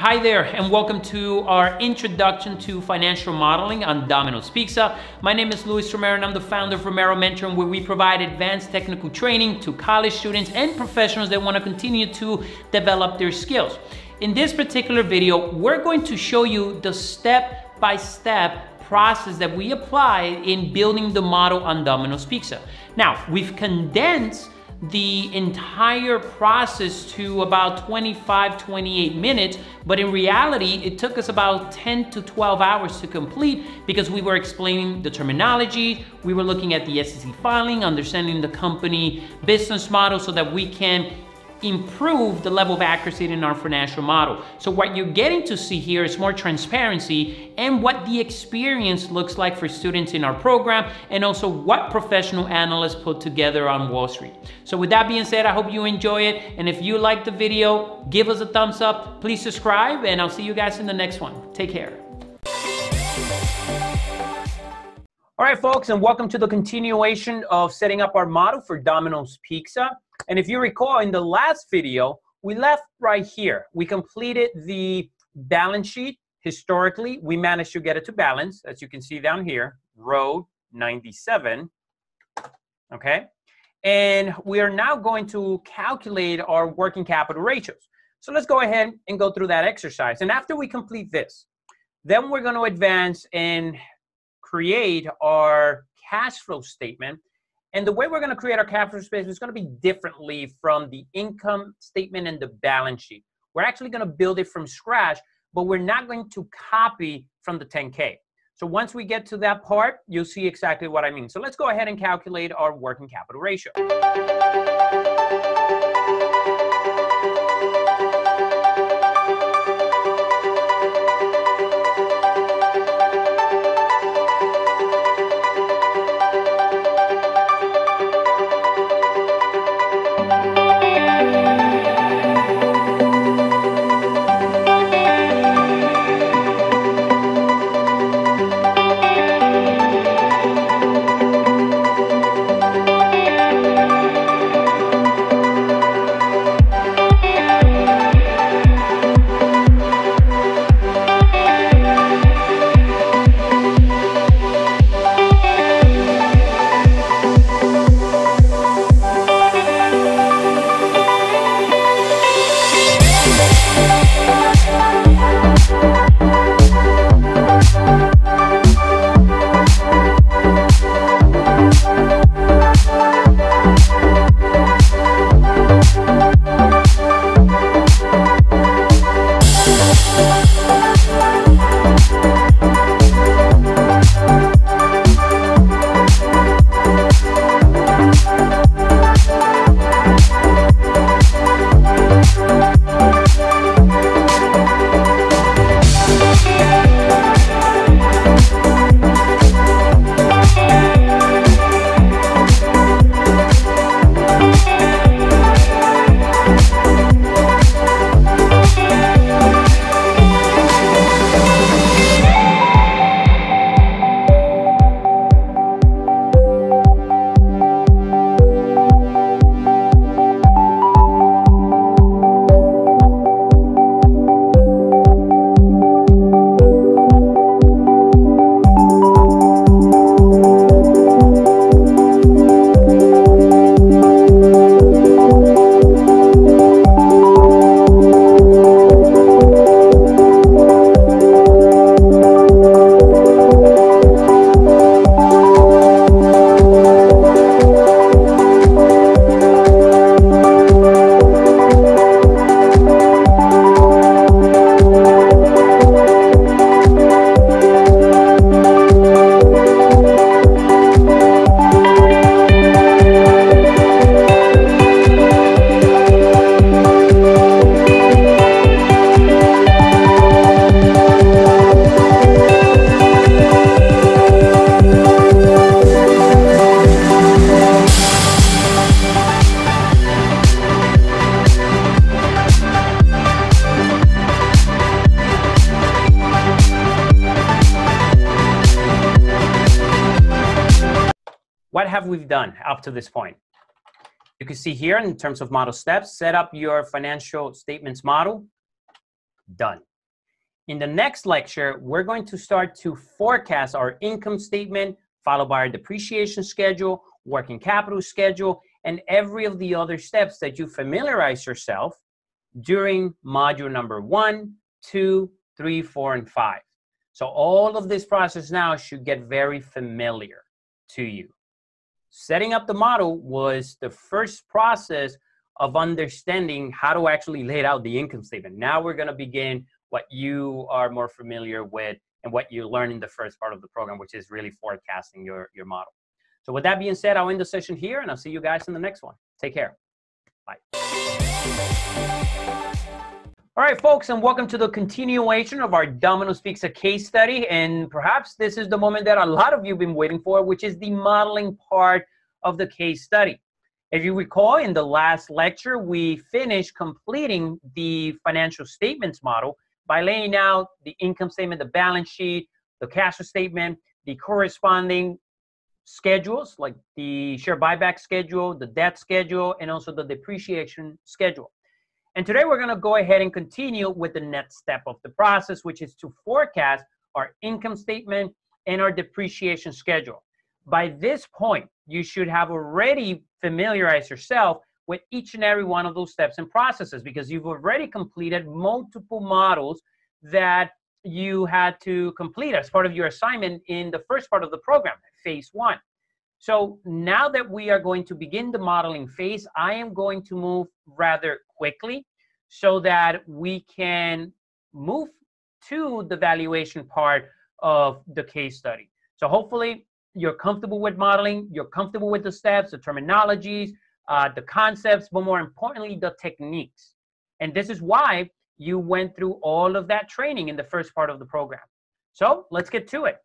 Hi there, and welcome to our introduction to financial modeling on Domino's Pizza. My name is Luis Romero, and I'm the founder of Romero Mentoring, where we provide advanced technical training to college students and professionals that want to continue to develop their skills. In this particular video, we're going to show you the step-by-step -step process that we apply in building the model on Domino's Pizza. Now, we've condensed the entire process to about 25, 28 minutes, but in reality, it took us about 10 to 12 hours to complete because we were explaining the terminology, we were looking at the SEC filing, understanding the company business model so that we can improve the level of accuracy in our financial model. So what you're getting to see here is more transparency and what the experience looks like for students in our program and also what professional analysts put together on Wall Street. So with that being said, I hope you enjoy it. And if you like the video, give us a thumbs up, please subscribe, and I'll see you guys in the next one. Take care. All right, folks, and welcome to the continuation of setting up our model for Domino's Pizza. And if you recall in the last video, we left right here. We completed the balance sheet. Historically, we managed to get it to balance, as you can see down here, row 97. Okay. And we are now going to calculate our working capital ratios. So let's go ahead and go through that exercise. And after we complete this, then we're going to advance and create our cash flow statement and the way we're going to create our capital space is going to be differently from the income statement and the balance sheet. We're actually going to build it from scratch, but we're not going to copy from the 10K. So once we get to that part, you'll see exactly what I mean. So let's go ahead and calculate our working capital ratio. Up to this point? You can see here in terms of model steps, set up your financial statements model, done. In the next lecture, we're going to start to forecast our income statement, followed by our depreciation schedule, working capital schedule, and every of the other steps that you familiarize yourself during module number one, two, three, four, and five. So all of this process now should get very familiar to you. Setting up the model was the first process of understanding how to actually lay out the income statement. Now we're going to begin what you are more familiar with and what you learn in the first part of the program, which is really forecasting your, your model. So with that being said, I'll end the session here and I'll see you guys in the next one. Take care. Bye. All right, folks, and welcome to the continuation of our Domino's Pizza case study. And perhaps this is the moment that a lot of you have been waiting for, which is the modeling part of the case study. If you recall, in the last lecture, we finished completing the financial statements model by laying out the income statement, the balance sheet, the cash flow statement, the corresponding schedules like the share buyback schedule, the debt schedule, and also the depreciation schedule. And today we're going to go ahead and continue with the next step of the process, which is to forecast our income statement and our depreciation schedule. By this point, you should have already familiarized yourself with each and every one of those steps and processes because you've already completed multiple models that you had to complete as part of your assignment in the first part of the program, phase one. So now that we are going to begin the modeling phase, I am going to move rather quickly so that we can move to the valuation part of the case study. So hopefully you're comfortable with modeling, you're comfortable with the steps, the terminologies, uh, the concepts, but more importantly, the techniques. And this is why you went through all of that training in the first part of the program. So let's get to it.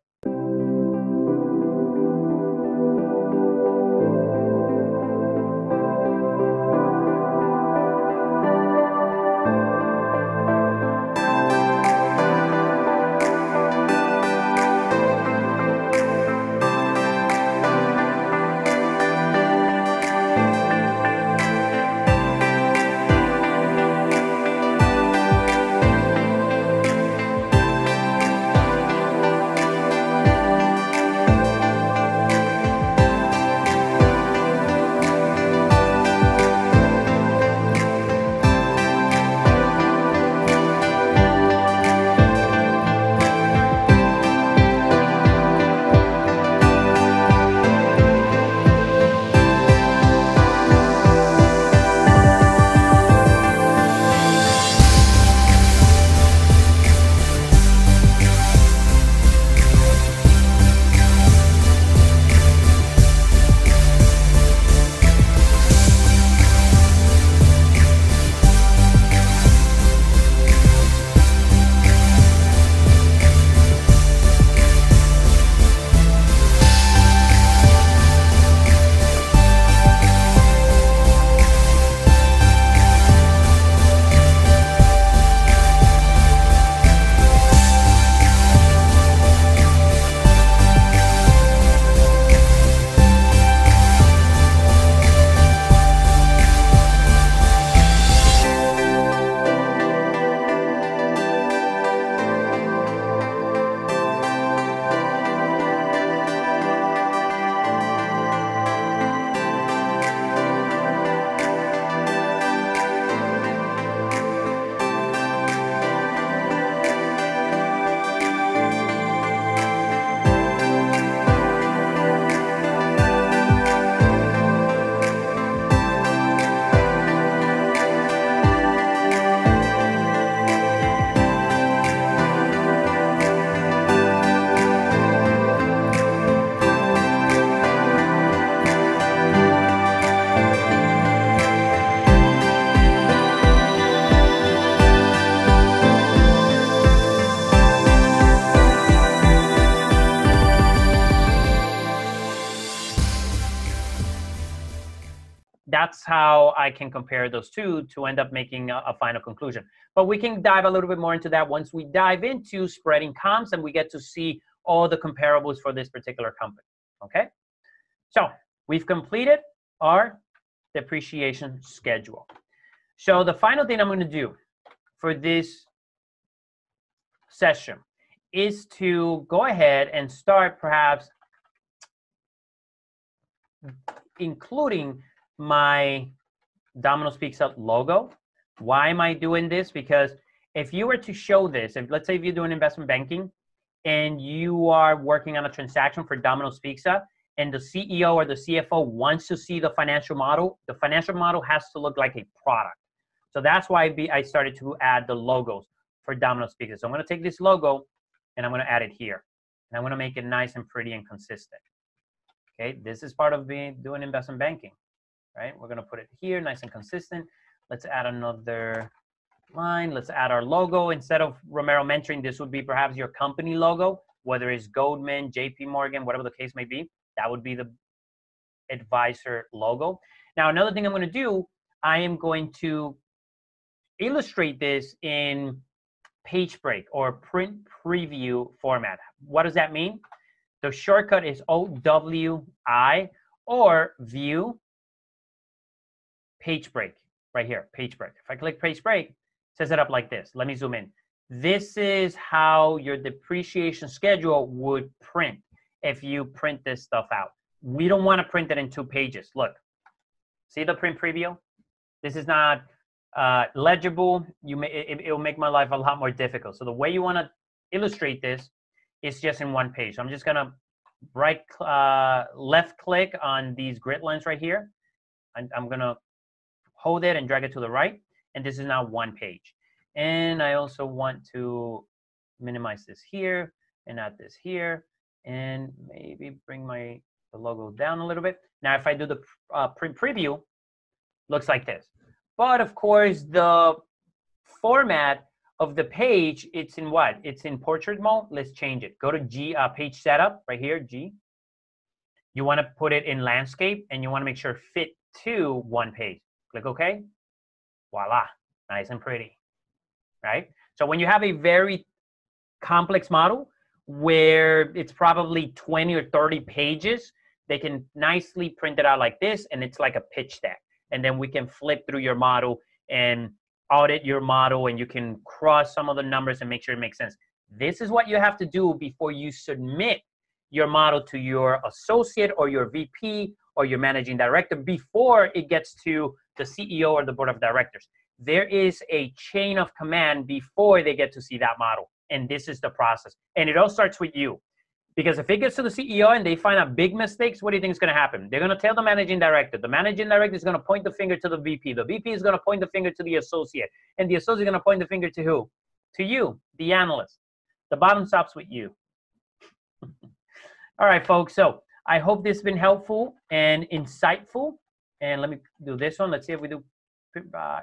How I can compare those two to end up making a, a, final conclusion. But we can dive a little bit more into that once we dive into spreading comps and we get to see all the comparables for this particular company. Okay? So we've completed our depreciation schedule. So the final thing I'm going to do for this session is to go ahead and start perhaps including my Domino's Pizza logo. Why am I doing this? Because if you were to show this, if let's say if you're doing investment banking and you are working on a transaction for Domino's Pizza and the CEO or the CFO wants to see the financial model, the financial model has to look like a product. So that's why I started to add the logos for Domino's Pizza. So I'm gonna take this logo and I'm gonna add it here. And I'm gonna make it nice and pretty and consistent. Okay, this is part of being doing investment banking, right? We're gonna put it here, nice and consistent. Let's add another line. Let's add our logo. Instead of Romero Mentoring, this would be perhaps your company logo, whether it's Goldman, JP Morgan, whatever the case may be. That would be the advisor logo. Now, another thing I'm gonna do, I am going to illustrate this in page break or print preview format. What does that mean? The shortcut is OWI or view page break right here, page break. If I click page break, says it up like this. Let me zoom in. This is how your depreciation schedule would print if you print this stuff out. We don't want to print it in two pages. Look, see the print preview? This is not uh, legible, you may, it, will make my life a lot more difficult. So the way you want to illustrate this is just in one page. So I'm just gonna right uh, left click on these grid lines right here. and I'm gonna hold it and drag it to the right. And this is now one page. And I also want to minimize this here and add this here and maybe bring my the logo down a little bit. Now, if I do the uh, print preview, looks like this. But of course, the format of the page, it's in what? It's in portrait mode. Let's change it. Go to G, uh, page setup right here, G. You want to put it in landscape and you want to make sure fit to one page. Click OK. Voila, nice and pretty, right? So when you have a very complex model where it's probably 20 or 30 pages, they can nicely print it out like this and it's like a pitch deck and then we can flip through your model and audit your model and you can cross some of the numbers and make sure it makes sense. This is what you have to do before you submit your model to your associate or your VP or your managing director before it gets to the CEO or the board of directors. There is a chain of command before they get to see that model. And this is the process. And it all starts with you. Because if it gets to the CEO and they find out big mistakes, what do you think is going to happen? They're going to tell the managing director. The managing director is going to point the finger to the VP. The VP is going to point the finger to the associate. And the associate is going to point the finger to who? To you, the analyst. The bottom stops with you. All right, folks. So I hope this has been helpful and insightful. And let me do this one. Let's see if we do. Uh,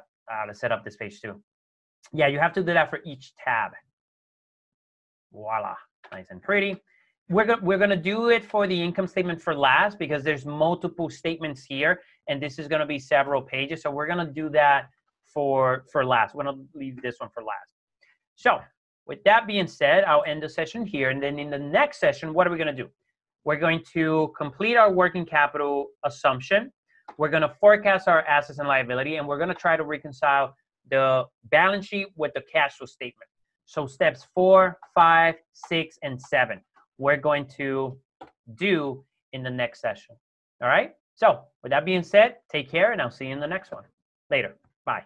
let's set up this page too. Yeah, you have to do that for each tab. Voila, nice and pretty we're going we're gonna do it for the income statement for last because there's multiple statements here, and this is gonna be several pages. So we're gonna do that for for last. We're gonna leave this one for last. So with that being said, I'll end the session here, and then in the next session, what are we gonna do? We're going to complete our working capital assumption. We're gonna forecast our assets and liability, and we're gonna try to reconcile the balance sheet with the cash flow statement. So steps four, five, six, and seven we're going to do in the next session. All right? So, with that being said, take care and I'll see you in the next one. Later. Bye.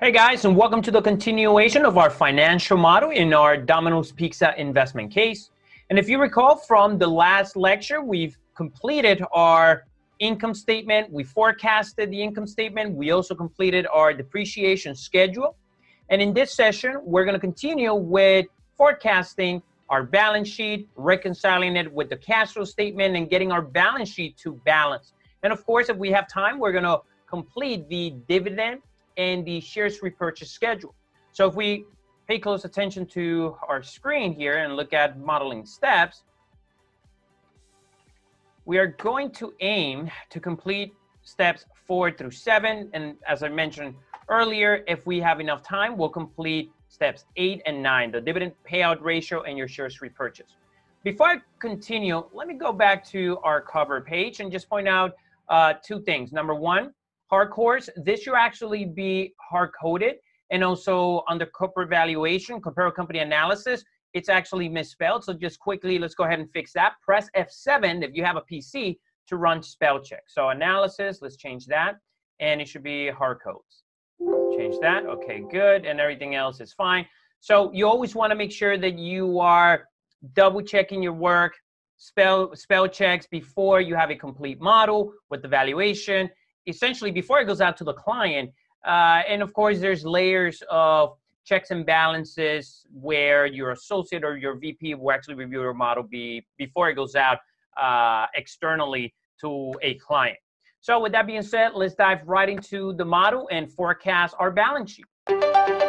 Hey guys, and welcome to the continuation of our financial model in our Domino's Pizza investment case. And if you recall from the last lecture, we've completed our income statement. We forecasted the income statement. We also completed our depreciation schedule. And in this session, we're going to continue with forecasting our balance sheet, reconciling it with the cash flow statement, and getting our balance sheet to balance. And of course, if we have time, we're going to complete the dividend and the shares repurchase schedule. So if we pay close attention to our screen here and look at modeling steps, we are going to aim to complete steps four through seven. And as I mentioned earlier, if we have enough time, we'll complete steps eight and nine, the dividend payout ratio and your shares repurchase. Before I continue, let me go back to our cover page and just point out uh, two things. Number one, hard cores. This should actually be hard coded And also under corporate valuation, comparable company analysis, it's actually misspelled. So just quickly, let's go ahead and fix that. Press F7 if you have a PC to run spell check. So analysis, let's change that. And it should be hard codes. Change that. Okay, good. And everything else is fine. So you always want to make sure that you are double checking your work, spell spell checks before you have a complete model with the valuation. Essentially, before it goes out to the client. Uh, and of course, there's layers of checks and balances where your associate or your VP will actually review your model be, before it goes out uh, externally to a client. So with that being said, let's dive right into the model and forecast our balance sheet.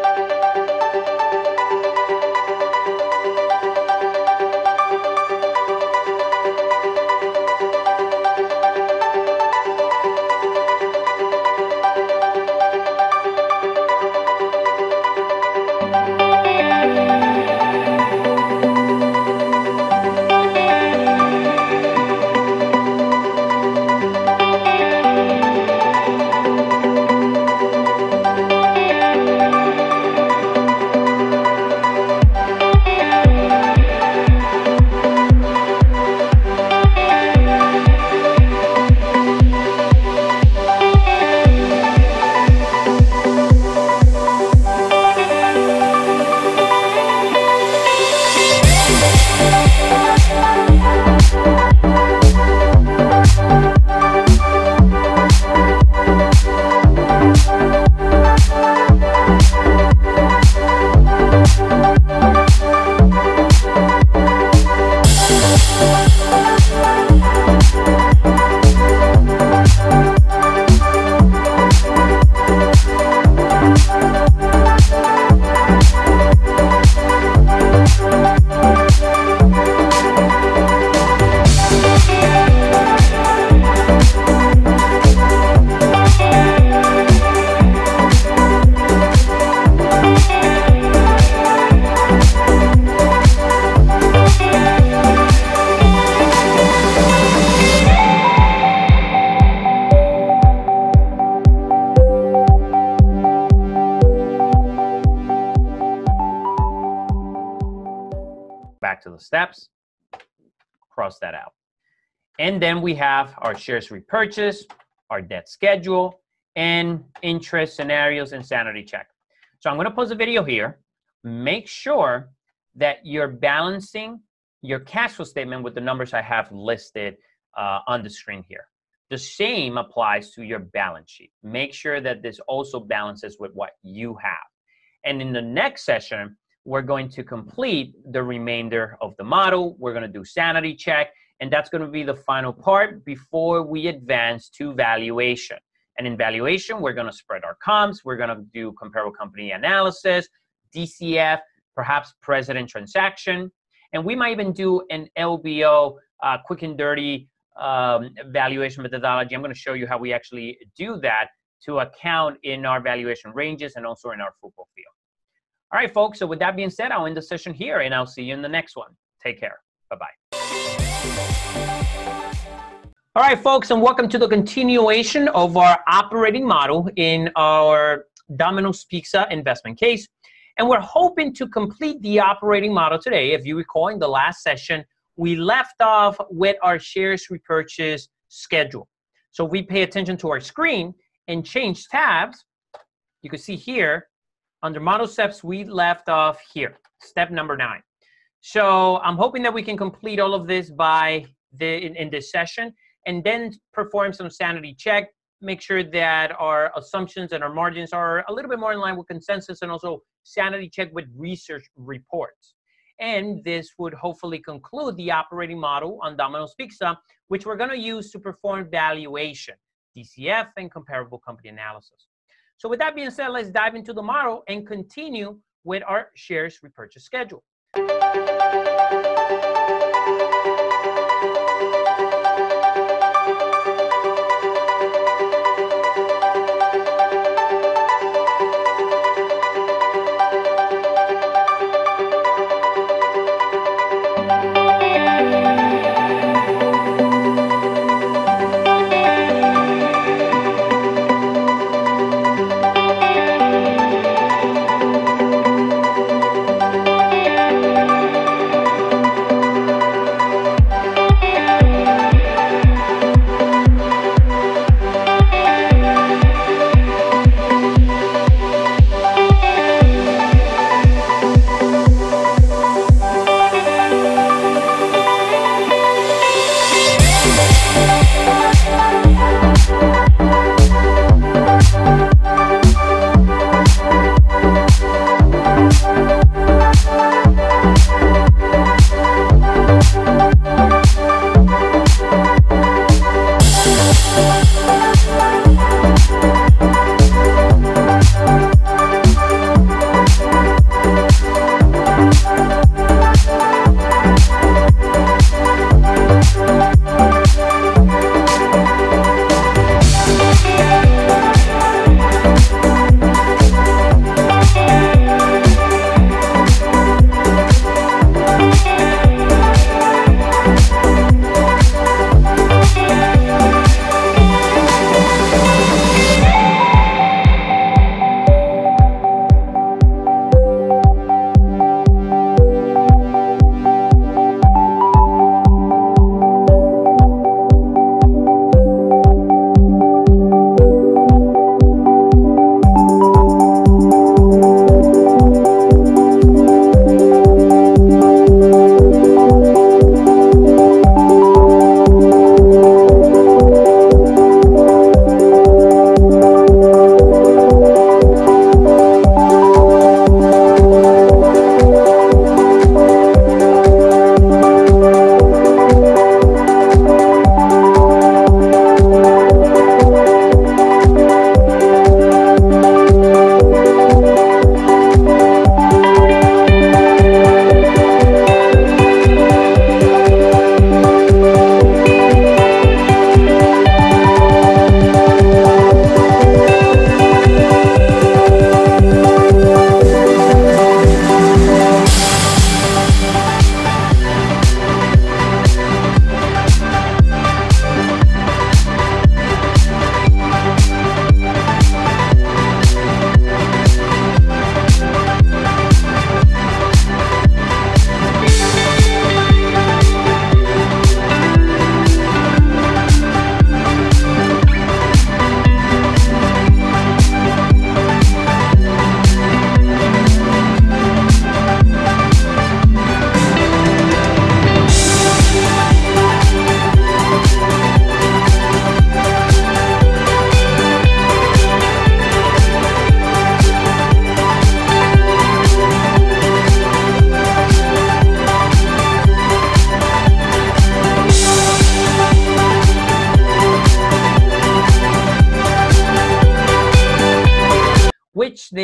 And then we have our shares repurchase, our debt schedule, and interest scenarios and sanity check. So I'm going to pause the video here. Make sure that you're balancing your cash flow statement with the numbers I have listed uh, on the screen here. The same applies to your balance sheet. Make sure that this also balances with what you have. And in the next session, we're going to complete the remainder of the model. We're going to do sanity check, and that's going to be the final part before we advance to valuation. And in valuation, we're going to spread our comps. We're going to do comparable company analysis, DCF, perhaps precedent transaction. And we might even do an LBO, uh, quick and dirty um, valuation methodology. I'm going to show you how we actually do that to account in our valuation ranges and also in our football field. All right, folks. So with that being said, I'll end the session here and I'll see you in the next one. Take care. Bye-bye. All right, folks, and welcome to the continuation of our operating model in our Domino's Pizza investment case. And we're hoping to complete the operating model today. If you recall in the last session, we left off with our shares repurchase schedule. So we pay attention to our screen and change tabs. You can see here under model steps, we left off here, step number nine. So I'm hoping that we can complete all of this by the in, in this session and then perform some sanity check, make sure that our assumptions and our margins are a little bit more in line with consensus and also sanity check with research reports. And this would hopefully conclude the operating model on Domino's Pizza, which we're going to use to perform valuation, DCF, and comparable company analysis. So with that being said, let's dive into the model and continue with our shares repurchase schedule. Which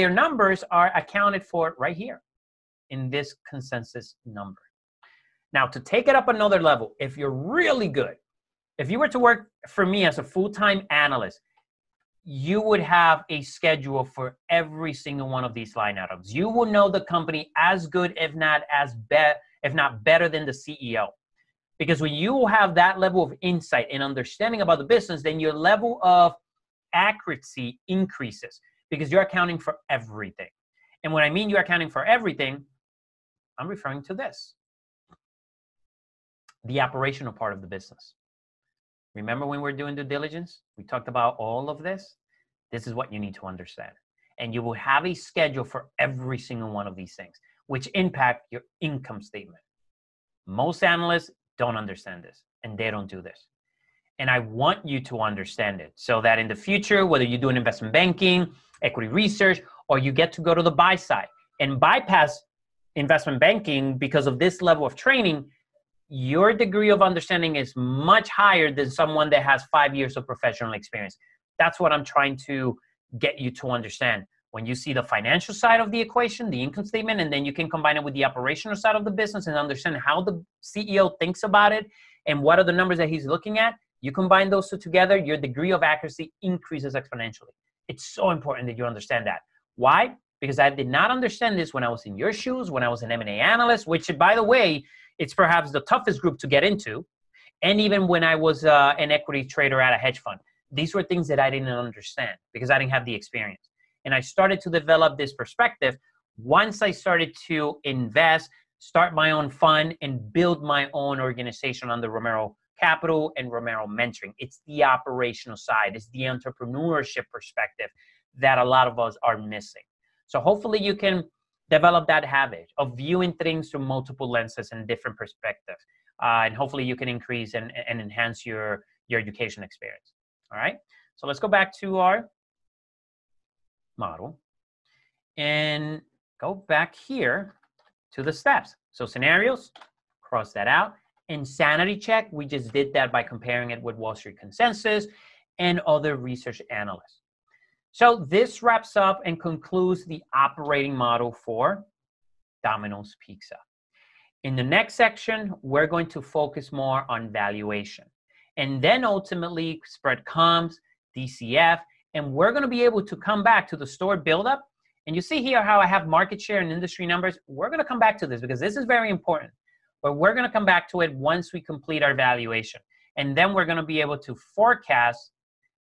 their numbers are accounted for right here in this consensus number. Now, to take it up another level, if you're really good, if you were to work for me as a full time analyst, you would have a schedule for every single one of these line items. You will know the company as good, if not as bad, if not better than the CEO. Because when you have that level of insight and understanding about the business, then your level of accuracy increases because you're accounting for everything. And when I mean you're accounting for everything, I'm referring to this the operational part of the business. Remember when we we're doing due diligence? We talked about all of this. This is what you need to understand. And you will have a schedule for every single one of these things, which impact your income statement. Most analysts don't understand this and they don't do this. And I want you to understand it so that in the future, whether you do an investment banking, equity research, or you get to go to the buy side and bypass investment banking because of this level of training, your degree of understanding is much higher than someone that has five years of professional experience. That's what I'm trying to get you to understand. When you see the financial side of the equation, the income statement, and then you can combine it with the operational side of the business and understand how the CEO thinks about it and what are the numbers that he's looking at, you combine those two together, your degree of accuracy increases exponentially. It's so important that you understand that. Why? Because I did not understand this when I was in your shoes, when I was an M&A analyst, which, by the way, it's perhaps the toughest group to get into. And even when I was uh, an equity trader at a hedge fund, these were things that I didn't understand because I didn't have the experience. And I started to develop this perspective once I started to invest, start my own fund, and build my own organization under Romero Capital and Romero Mentoring. It's the operational side, it's the entrepreneurship perspective that a lot of us are missing. So hopefully you can develop that habit of viewing things through multiple lenses and different perspectives. Uh, and hopefully you can increase and, and enhance your, your education experience. All right. So let's go back to our model and go back here to the steps. So scenarios, cross that out. Insanity check, we just did that by comparing it with Wall Street consensus and other research analysts. So this wraps up and concludes the operating model for Domino's Pizza. In the next section, we're going to focus more on valuation and then ultimately spread comps, DCF, and we're going to be able to come back to the store buildup. And you see here how I have market share and industry numbers. We're going to come back to this because this is very important. But we're going to come back to it once we complete our valuation. And then we're going to be able to forecast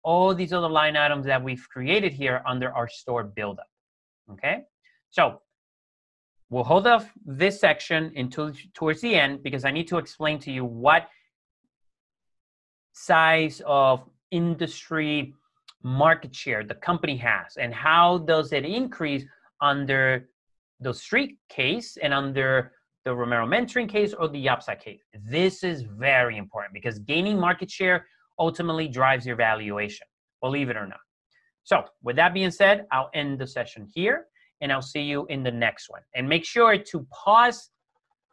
all these other line items that we've created here under our store buildup. Okay, so we'll hold off this section until towards the end because I need to explain to you what size of industry market share the company has and how does it increase under the street case and under the Romero mentoring case or the upside case. This is very important because gaining market share ultimately drives your valuation, believe it or not. So, with that being said, I'll end the session here and I'll see you in the next one. And make sure to pause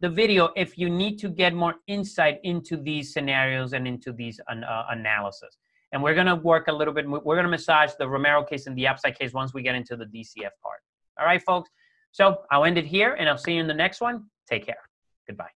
the video if you need to get more insight into these scenarios and into these uh, analysis. And we're going to work a little bit, we're going to massage the Romero case and the upside case once we get into the DCF part. All right, folks. So I'll end it here and I'll see you in the next one. Take care. Goodbye.